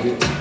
of it.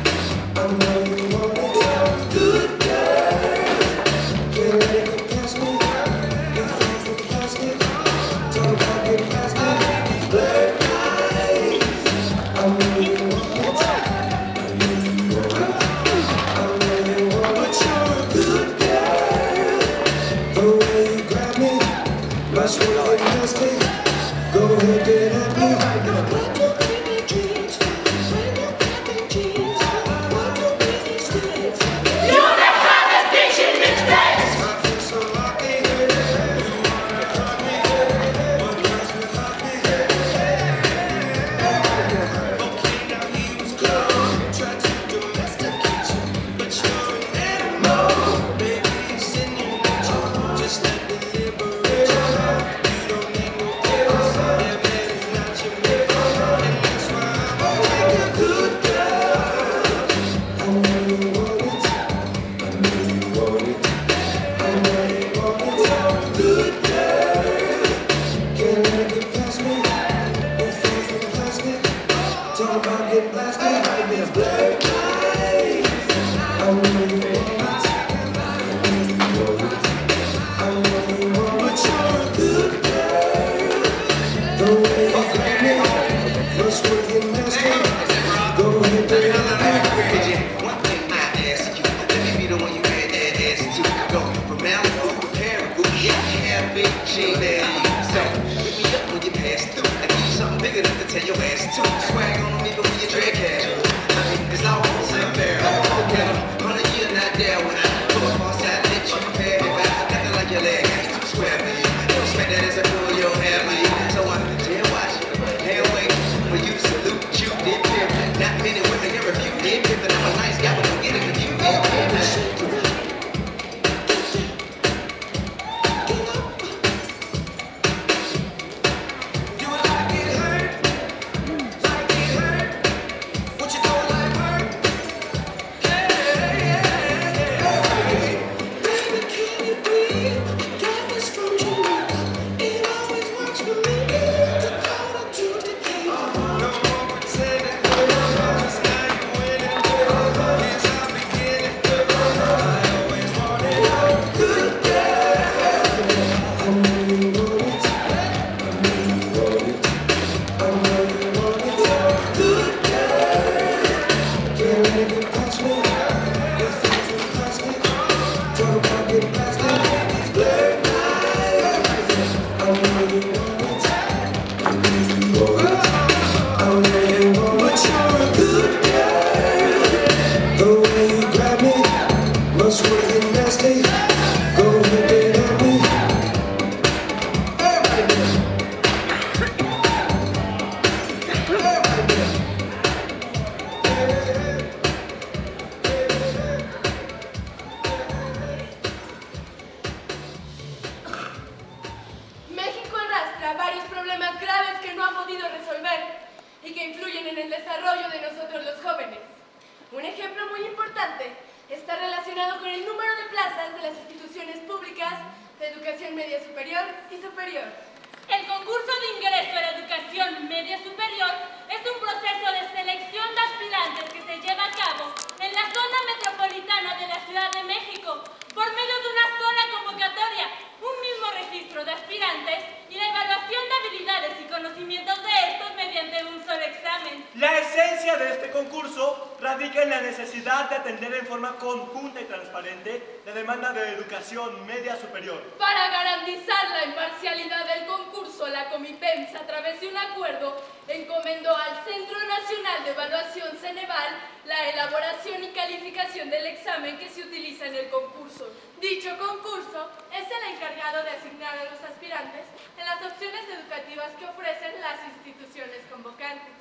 Atender en forma conjunta y transparente la demanda de educación media superior. Para garantizar la imparcialidad del concurso, la Comipems, a través de un acuerdo, encomendó al Centro Nacional de Evaluación Ceneval la elaboración y calificación del examen que se utiliza en el concurso. Dicho concurso es el encargado de asignar a los aspirantes en las opciones educativas que ofrecen las instituciones convocantes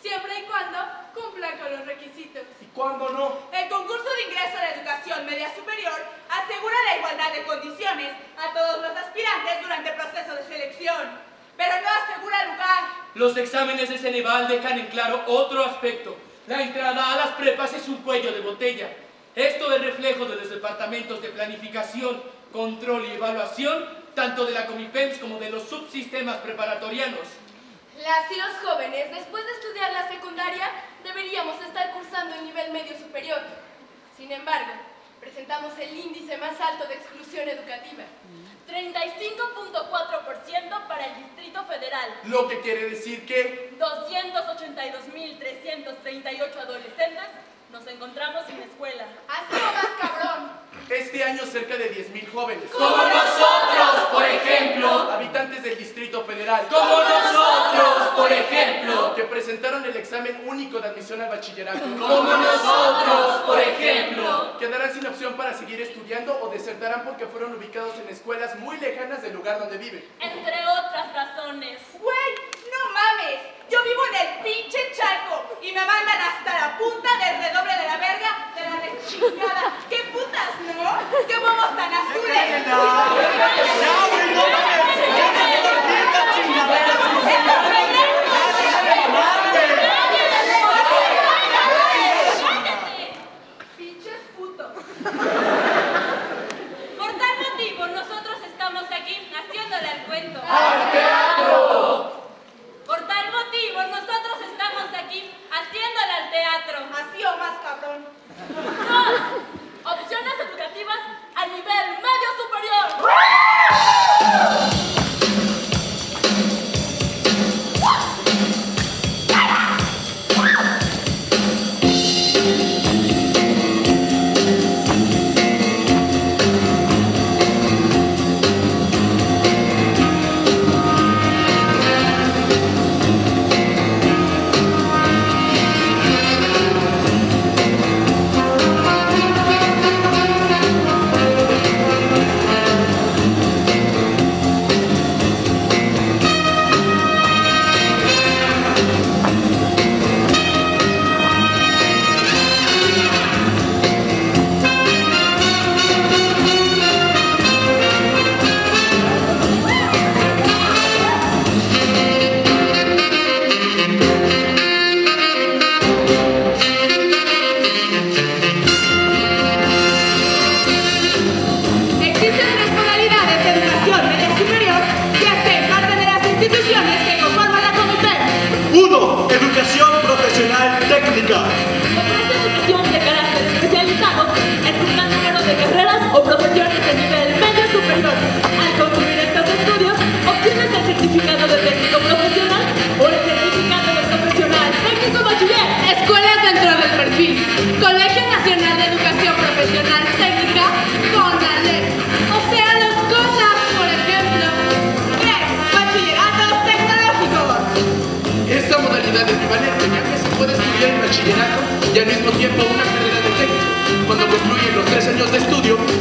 siempre y cuando cumplan con los requisitos. ¿Y cuándo no? El concurso de ingreso a la educación media superior asegura la igualdad de condiciones a todos los aspirantes durante el proceso de selección, pero no asegura lugar. Los exámenes de Ceneval dejan en claro otro aspecto. La entrada a las prepas es un cuello de botella. Esto es reflejo de los departamentos de planificación, control y evaluación, tanto de la Comipems como de los subsistemas preparatorianos. Las y los jóvenes, después de estudiar la secundaria, deberíamos estar cursando el nivel medio superior. Sin embargo, presentamos el índice más alto de exclusión educativa. 35.4% para el Distrito Federal. Lo que quiere decir que 282.338 adolescentes nos encontramos sin escuela. Así o más cabrón. este año cerca de 10.000 jóvenes, Como nosotros, por ejemplo. habitantes del Distrito Como nosotros, por ejemplo. que presentaron el examen único de admisión al bachillerato, Como nosotros, por ejemplo. quedarán sin opción para seguir estudiando o desertarán porque fueron ubicados en escuelas muy lejanas del lugar donde viven. Entre otras razones. Güey, no mames. Yo vivo en el pinche Chaco y me mandan hasta la punta del redoble de la verga de la rechingada. ¡Qué putas, no! ¡Qué huevos tan azules! ¡Ya, güey, no mames! Opciones educativas a nivel medio superior.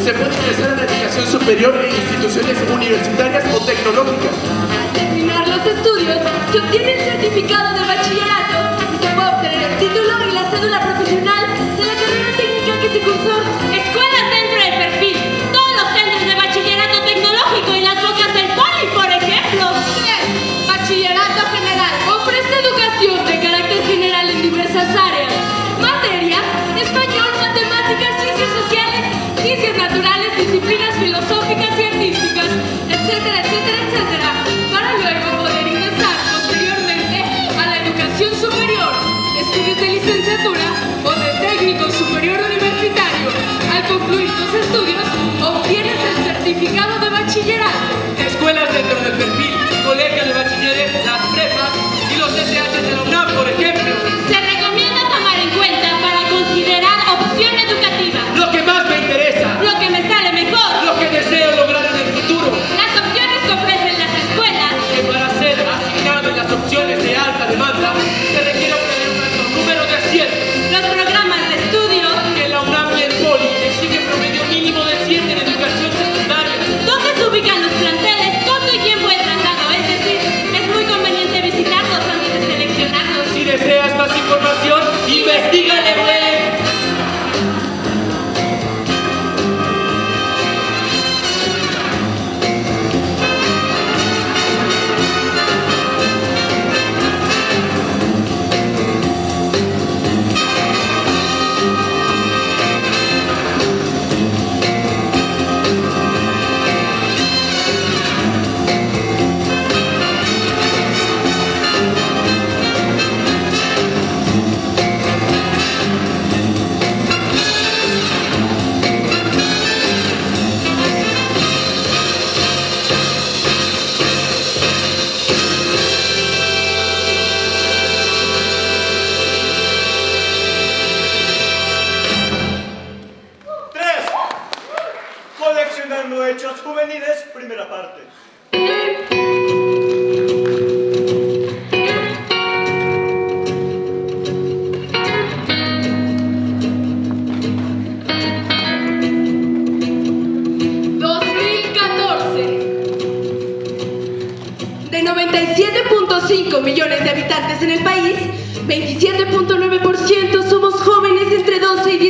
Se puede ingresar a la educación superior en instituciones universitarias o tecnológicas. Al terminar los estudios, se obtiene el certificado de bachillerato y se puede obtener el título y la cédula profesional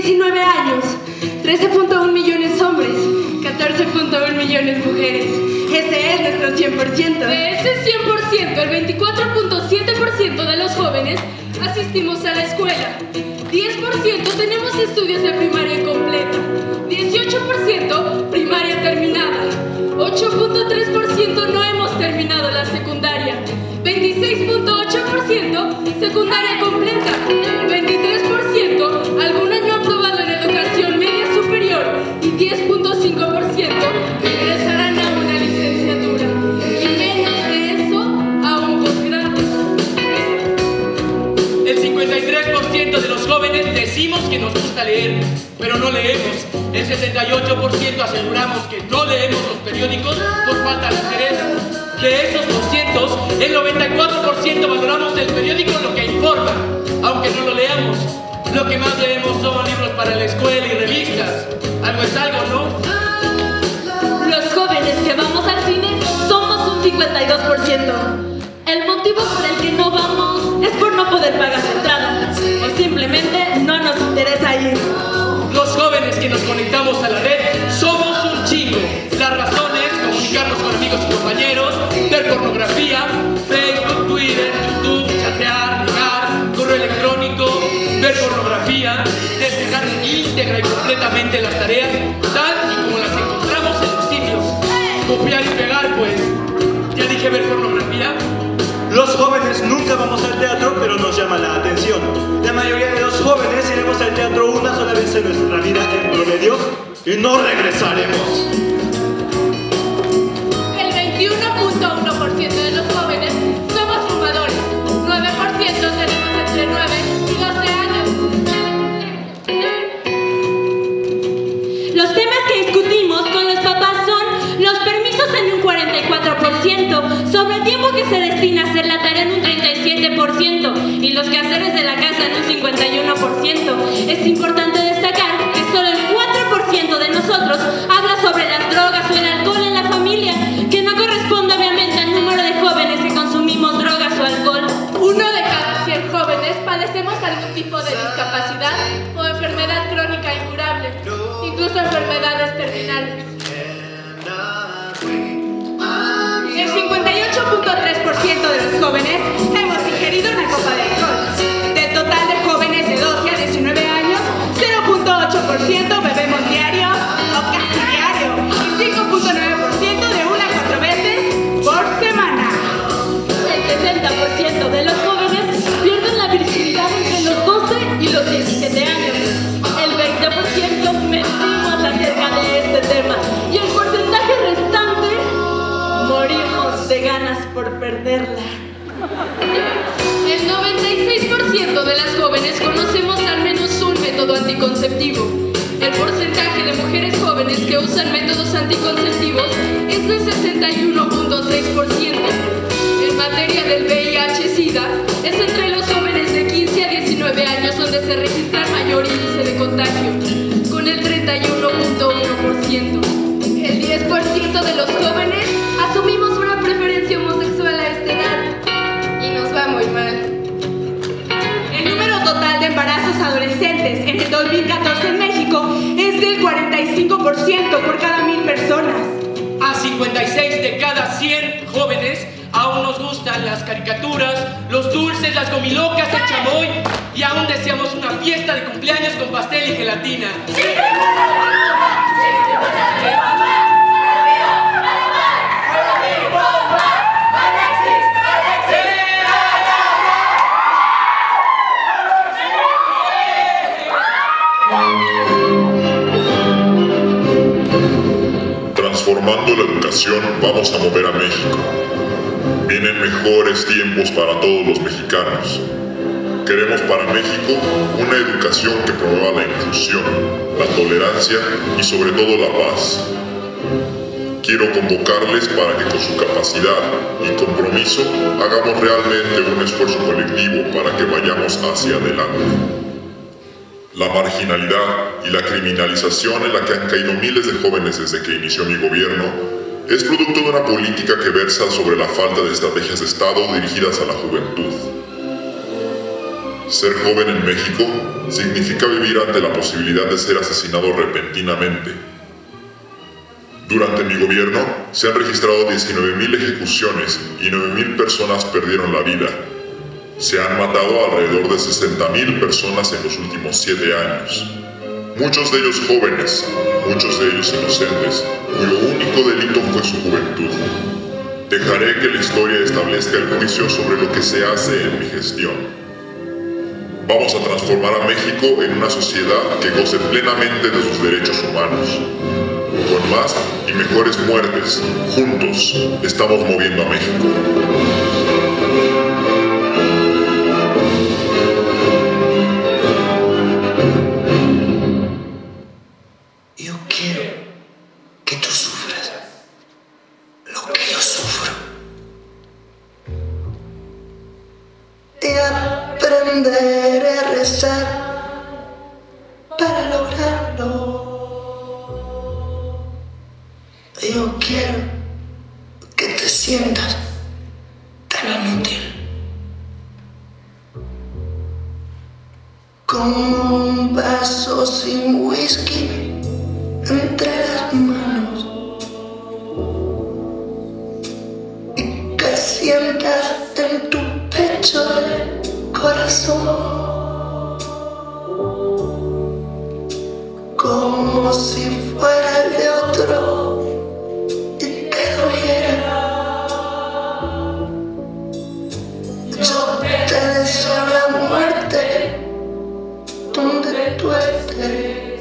19 años, 13.1 millones hombres, 14.1 millones mujeres. Ese es nuestro 100%. De ese 100%, el 24.7% de los jóvenes asistimos a la escuela. 10% tenemos estudios de primaria completa. 18% primaria terminada. 8.3% no hemos terminado la secundaria. 26.8% secundaria completa. Nos gusta leer, pero no leemos. El 68% aseguramos que no leemos los periódicos por falta de interés. De esos 200, el 94% valoramos del periódico lo que informa, aunque no lo leamos. Lo que más leemos son libros para la escuela y revistas. Algo es algo, ¿no? Los jóvenes que vamos al cine somos un 52%. El motivo por el que no vamos es por no poder pagar compañeros, ver pornografía, Facebook, Twitter, YouTube, chatear, ligar, correo electrónico, ver pornografía, despejar íntegra y completamente las tareas, tal y como las encontramos en los sitios. Copiar y pegar, pues. Ya dije ver pornografía. Los jóvenes nunca vamos al teatro, pero nos llama la atención. La mayoría de los jóvenes iremos al teatro una sola vez en nuestra vida en promedio y no regresaremos. A hacer la tarea en un 37% y los quehaceres de la casa en un 51%. Es importante destacar que solo el 4% de nosotros habla sobre las drogas o el alcohol en la familia, que no corresponde obviamente al número de jóvenes que consumimos drogas o alcohol. Uno de cada 100 jóvenes padecemos algún tipo de discapacidad o enfermedad crónica incurable, incluso enfermedades terminales. 58.3% de los jóvenes. Hemos ingerido una copa de anticonceptivo. El porcentaje de mujeres jóvenes que usan métodos anticonceptivos es del 61.6%. En materia del VIH-Sida, es entre los jóvenes de 15 a 19 años donde se registra el mayor índice de contagio, con el 31.1%. El 10% de los jóvenes adolescentes en el 2014 en México es del 45% por cada mil personas. A 56 de cada 100 jóvenes aún nos gustan las caricaturas, los dulces, las gomilocas, el chamoy y aún deseamos una fiesta de cumpleaños con pastel y gelatina. Transformando mexicanos. Queremos para México una educación que promueva la inclusión, la tolerancia y sobre todo la paz. Quiero convocarles para que con su capacidad y compromiso hagamos realmente un esfuerzo colectivo para que vayamos hacia adelante. La marginalidad y la criminalización en la que han caído miles de jóvenes desde que inició mi gobierno es producto de una política que versa sobre la falta de estrategias de Estado dirigidas a la juventud. Ser joven en México significa vivir ante la posibilidad de ser asesinado repentinamente. Durante mi gobierno se han registrado 19.000 ejecuciones y 9.000 personas perdieron la vida. Se han matado alrededor de 60.000 personas en los últimos 7 años. Muchos de ellos jóvenes, muchos de ellos inocentes, cuyo único delito fue su juventud. Dejaré que la historia establezca el juicio sobre lo que se hace en mi gestión. Vamos a transformar a México en una sociedad que goce plenamente de sus derechos humanos. Con más y mejores muertes, juntos estamos moviendo a México. Estés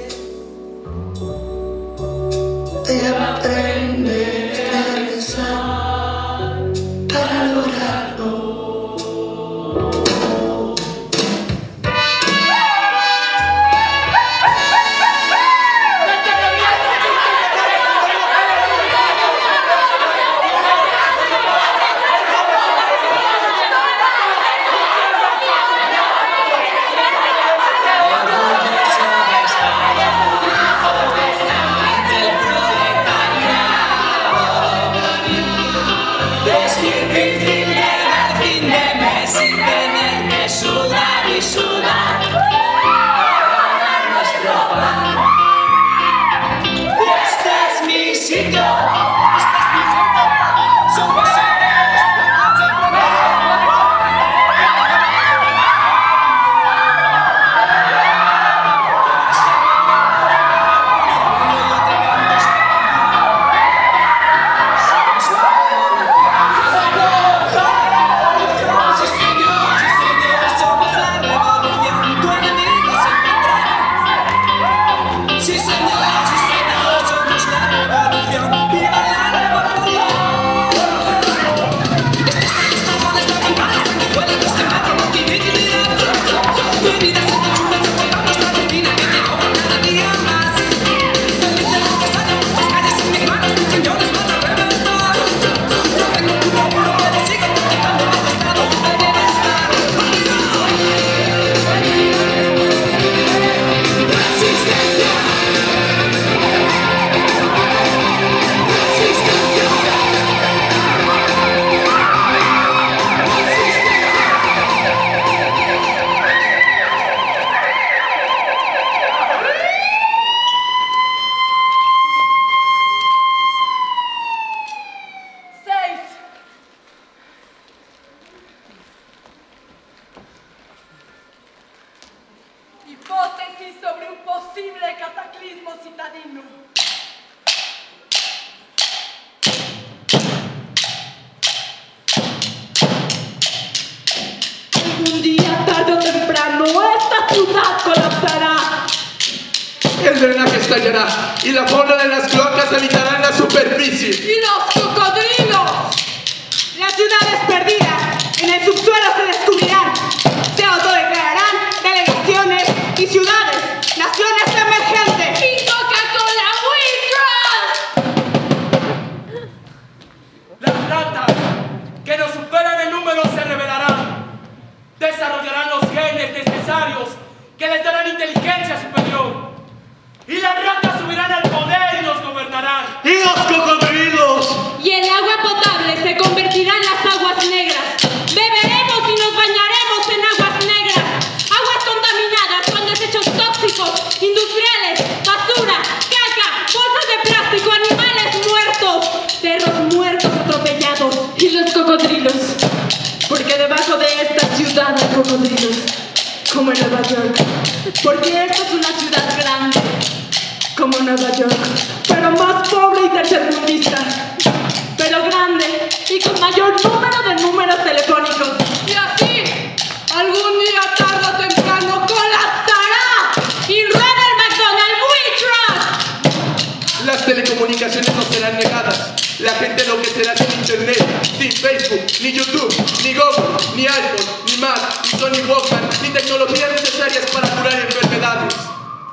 YouTube, ni Google, ni iPhone, ni Mac, ni Sony Walkman, ni tecnologías necesarias para curar enfermedades,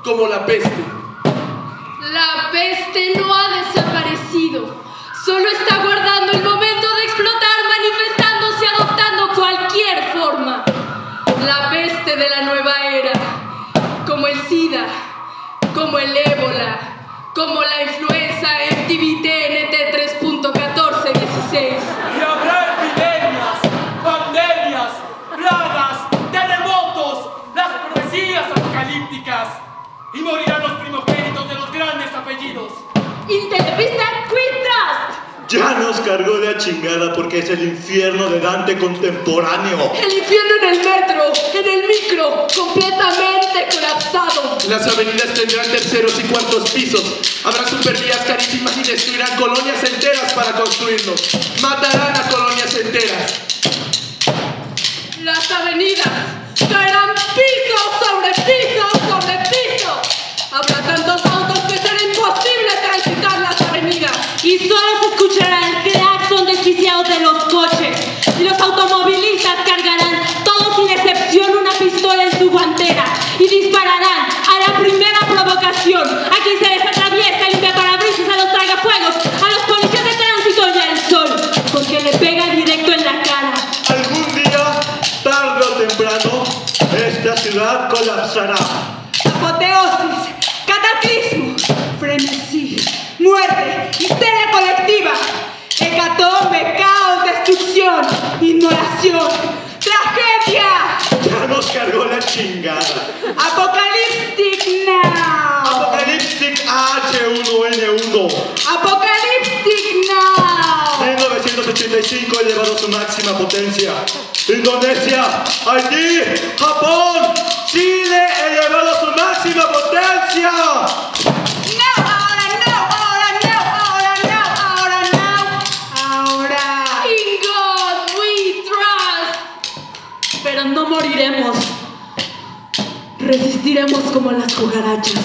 como la peste. La peste no ha desaparecido. Solo está guardando cargó de a chingada porque es el infierno de Dante contemporáneo. El infierno en el metro, en el micro, completamente colapsado. Las avenidas tendrán terceros y cuartos pisos. Habrá supervías carísimas y destruirán colonias enteras para construirlos. Matarán a colonias enteras. Las avenidas caerán piso sobre piso sobre piso. Ciudad colapsará. Apoteosis, cataclismo, frenesí, muerte, histeria colectiva, hecatombe, caos, destrucción, inmolación, tragedia, Ya nos cargó la chingada. apocalyptic now, Apocalyptic H1N1. apocalyptic now, 1985 elevado a su máxima potencia. Indonesia, Haití, Japón, Chile elevado a su máxima potencia. no, ahora no, ahora no, ahora no, ahora no, ahora. In God we trust. Pero no moriremos. Resistiremos como las cucarachas.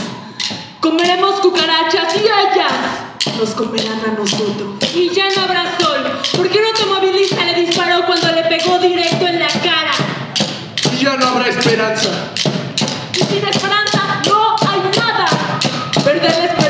Comeremos cucarachas y ellas nos comerán a nosotros. Y ya no habrá sol, porque un automovilista le disparó Ya no habrá esperanza. Y sin esperanza no hay nada. Perder la esperanza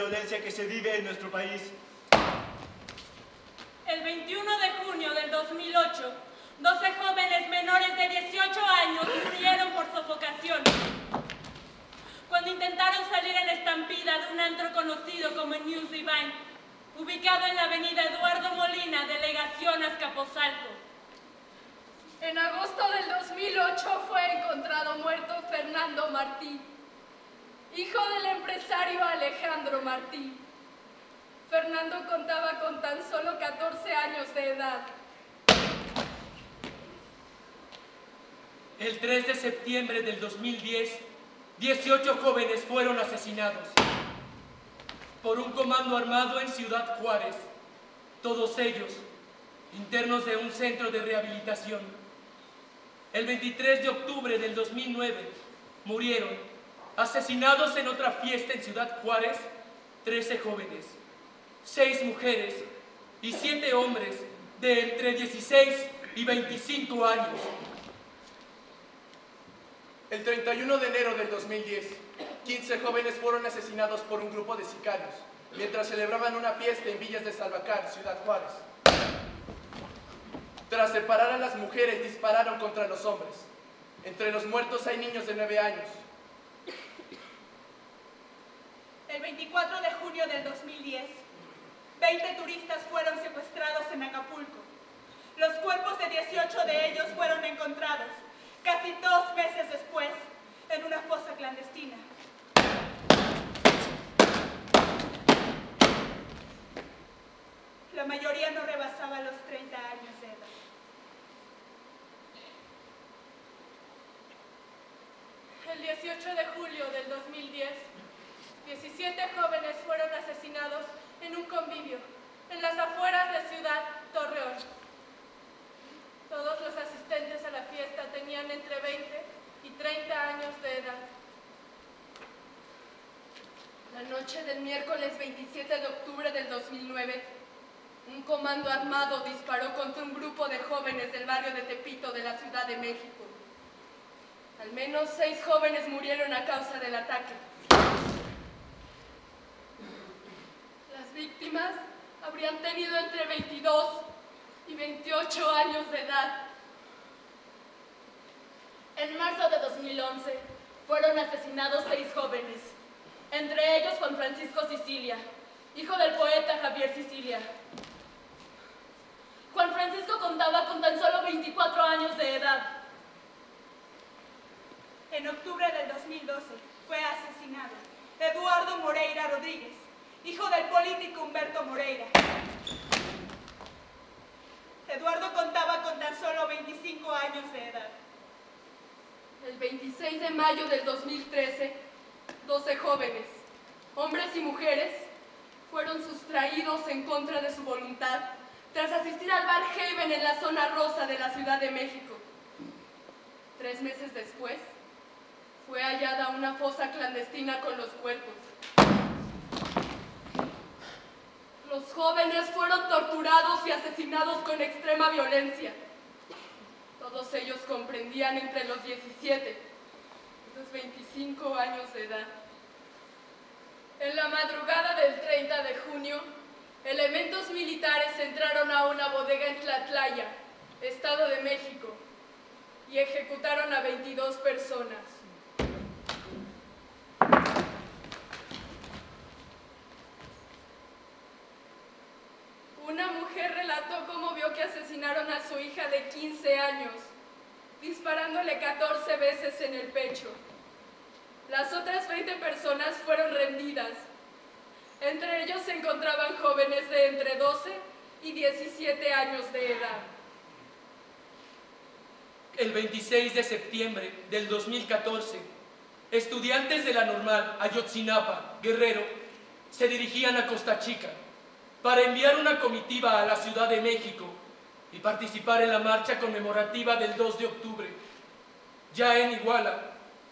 violencia que se vive en nuestro país. El 21 de junio del 2008, 12 jóvenes menores de 18 años murieron por sofocación. Cuando intentaron salir en estampida de un antro conocido como News Divine, ubicado en la avenida Eduardo Molina, delegación Azcapotzalco. En agosto del 2008 fue encontrado muerto Fernando Martí, hijo del empresario Alejandro Martí. Fernando contaba con tan solo 14 años de edad. El 3 de septiembre del 2010, 18 jóvenes fueron asesinados. por un comando armado en Ciudad Juárez, todos ellos internos de un centro de rehabilitación. El 23 de octubre del 2009 murieron, asesinados en otra fiesta en Ciudad Juárez, 13 jóvenes, 6 mujeres y 7 hombres de entre 16 y 25 años. El 31 de enero del 2010, 15 jóvenes fueron asesinados por un grupo de sicarios mientras celebraban una fiesta en Villas de Salvacar, Ciudad Juárez. Tras separar a las mujeres, dispararon contra los hombres. Entre los muertos hay niños de 9 años. El 24 de junio del 2010, 20 turistas fueron secuestrados en Acapulco. Los cuerpos de 18 de ellos fueron encontrados, casi dos meses después, en una fosa clandestina. La mayoría no rebasaba los 30 años de edad. El 18 de julio del 2010, 17 jóvenes fueron asesinados en un convivio en las afueras de Ciudad Torreón. Todos los asistentes a la fiesta tenían entre 20 y 30 años de edad. La noche del miércoles 27 de octubre del 2009, un comando armado disparó contra un grupo de jóvenes del barrio de Tepito de la Ciudad de México. Al menos seis jóvenes murieron a causa del ataque. Víctimas habrían tenido entre 22 y 28 años de edad. En marzo de 2011 fueron asesinados seis jóvenes, entre ellos Juan Francisco Sicilia, hijo del poeta Javier Sicilia. Juan Francisco contaba con tan solo 24 años de edad. En octubre del 2012 fue asesinado Eduardo Moreira Rodríguez, hijo del político Humberto Moreira. Eduardo contaba con tan solo 25 años de edad. El 26 de mayo del 2013, 12 jóvenes, hombres y mujeres, fueron sustraídos en contra de su voluntad tras asistir al bar Haven en la zona rosa de la Ciudad de México. Tres meses después, fue hallada una fosa clandestina con los cuerpos. Los jóvenes fueron torturados y asesinados con extrema violencia. Todos ellos comprendían entre los 17 y los 25 años de edad. En la madrugada del 30 de junio, elementos militares entraron a una bodega en Tlatlaya, Estado de México, y ejecutaron a 22 personas. Una mujer relató cómo vio que asesinaron a su hija de 15 años, disparándole 14 veces en el pecho. Las otras 20 personas fueron rendidas. Entre ellos se encontraban jóvenes de entre 12 y 17 años de edad. El 26 de septiembre del 2014, estudiantes de la normal Ayotzinapa, Guerrero, se dirigían a Costa Chica para enviar una comitiva a la Ciudad de México y participar en la marcha conmemorativa del 2 de octubre. Ya en Iguala,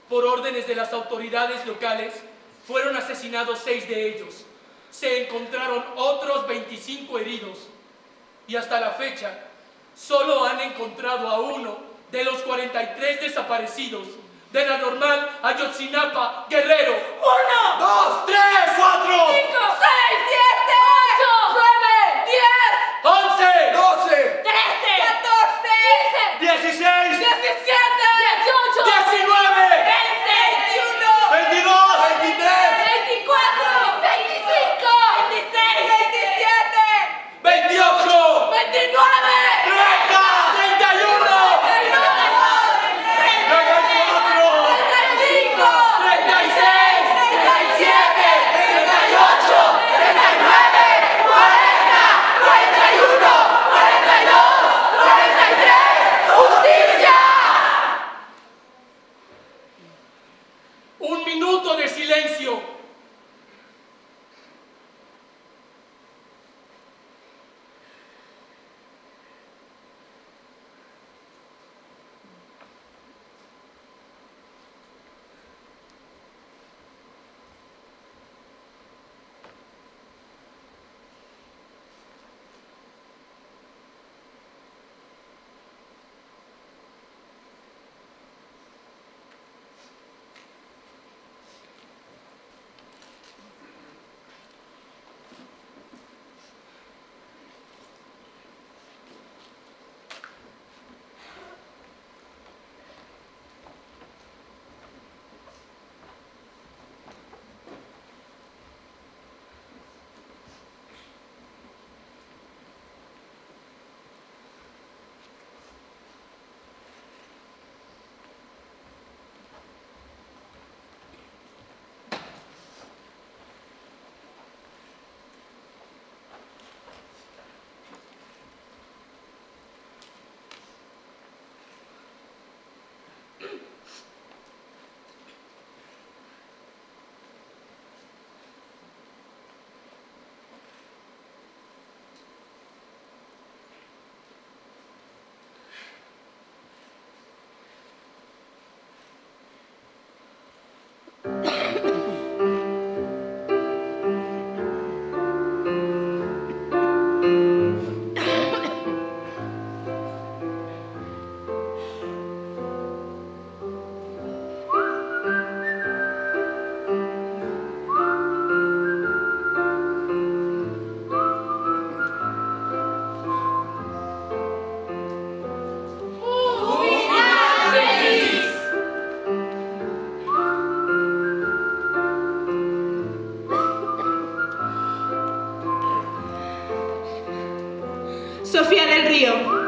por órdenes de las autoridades locales, fueron asesinados seis de ellos. Se encontraron otros 25 heridos y hasta la fecha solo han encontrado a uno de los 43 desaparecidos de la normal Ayotzinapa Guerrero. ¡Uno! ¡Dos! ¡Tres! ¡Cuatro! ¡Cinco! ¡Seis! ¡Siete!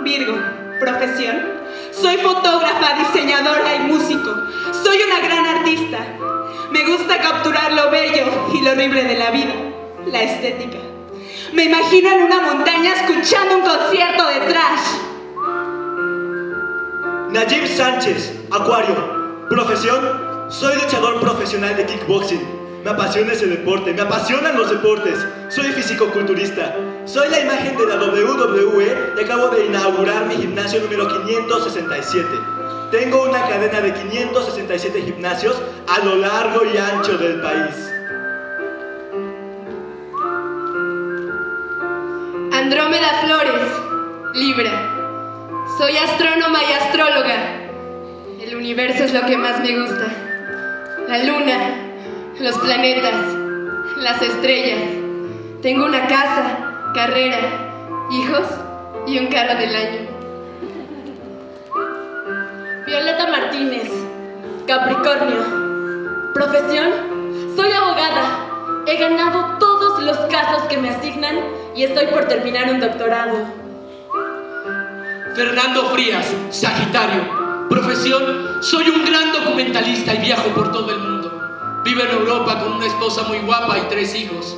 Virgo. Profesión. Soy fotógrafa, diseñadora y músico. Soy una gran artista. Me gusta capturar lo bello y lo horrible de la vida, la estética. Me imagino en una montaña escuchando un concierto de trash. Najib Sánchez, Acuario. Profesión, soy luchador profesional de kickboxing. Me apasiona ese deporte, me apasionan los deportes. Soy fisicoculturista. Soy la imagen de la WWE y acabo de inaugurar mi gimnasio número 567. Tengo una cadena de 567 gimnasios a lo largo y ancho del país. Andrómeda Flores, Libra. Soy astrónoma y astróloga. El universo es lo que más me gusta. La luna, los planetas, las estrellas. Tengo una casa, carrera, hijos y un carro del año. Violeta Martínez, Capricornio. Profesión, soy abogada. He ganado todos los casos que me asignan y estoy por terminar un doctorado. Fernando Frías, Sagitario. Profesión, soy un gran documentalista y viajo por todo el mundo. Vivo en Europa con una esposa muy guapa y tres hijos.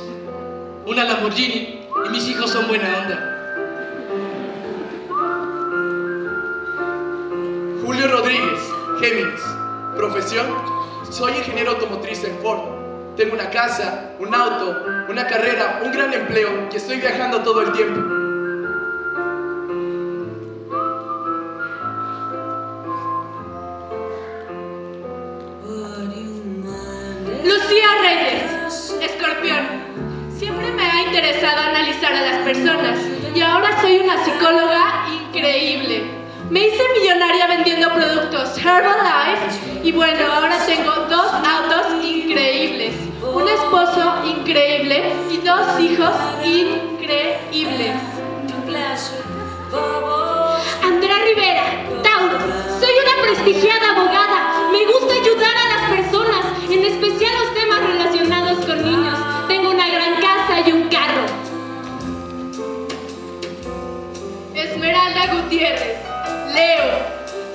Una Lamborghini y mis hijos son buena onda. Julio Rodríguez, Géminis. Profesión, soy ingeniero automotriz en Ford. Tengo una casa, un auto, una carrera, un gran empleo y estoy viajando todo el tiempo. Lucía Reyes, interesado analizar a las personas y ahora soy una psicóloga increíble. Me hice millonaria vendiendo productos Herbalife y bueno, ahora tengo dos autos increíbles, un esposo increíble y dos hijos increíbles. Andrea Rivera, Tauro. Soy una prestigiada abogada. Leo.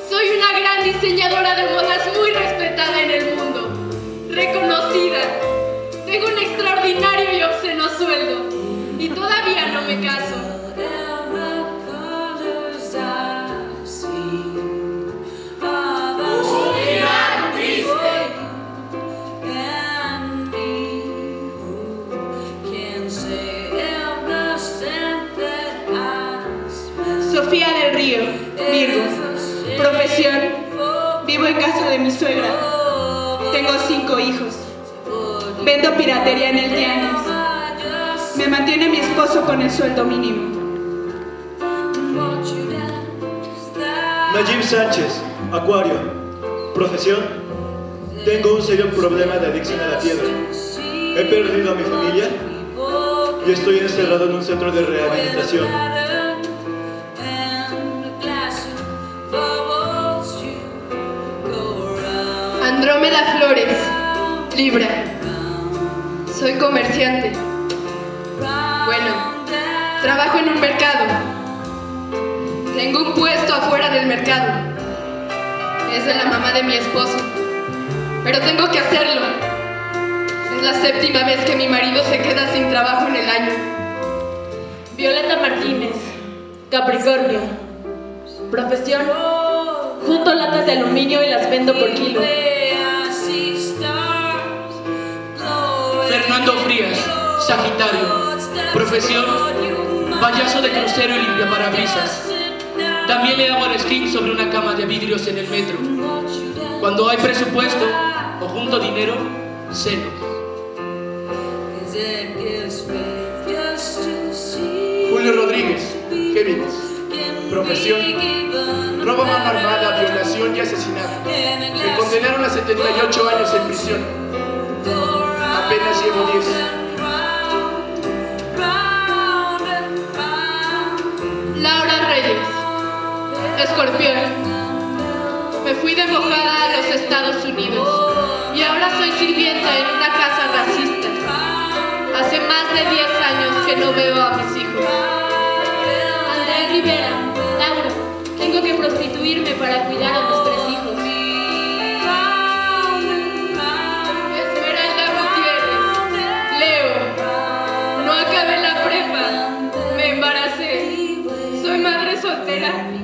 Soy una gran diseñadora de modas muy respetada en el mundo. Reconocida. Tengo un extraordinario y obsceno sueldo. Y todavía no me caso. Cinco hijos. Vendo piratería en el tianguis. Me mantiene mi esposo con el sueldo mínimo. Najib Sánchez, Acuario. Profesión, tengo un serio problema de adicción a la piedra. He perdido a mi familia y estoy encerrado en un centro de rehabilitación. Andrómeda Flores, Libra. Soy comerciante. Bueno, trabajo en un mercado. Tengo un puesto afuera del mercado. Es de la mamá de mi esposo. Pero tengo que hacerlo. Es la séptima vez que mi marido se queda sin trabajo en el año. Violeta Martínez, Capricornio. Profesión, junto latas de aluminio y las vendo por kilo. Sagitario. Profesión, payaso de crucero y limpia parabrisas. También le hago el skin sobre una cama de vidrios en el metro. Cuando hay presupuesto o junto dinero, ceno. Julio Rodríguez, Géminis. Profesión, robo mano armada, violación y asesinato. Me condenaron a 78 años en prisión. Apenas llevo 10. escorpión. Me fui de bocada a los Estados Unidos y ahora soy sirvienta en una casa racista. Hace más de 10 años que no veo a mis hijos. Andrea Rivera, Laura, tengo que prostituirme para cuidar a mis tres hijos. Esmeralda Gutiérrez, Leo, no acabé la prepa, me embaracé, soy madre soltera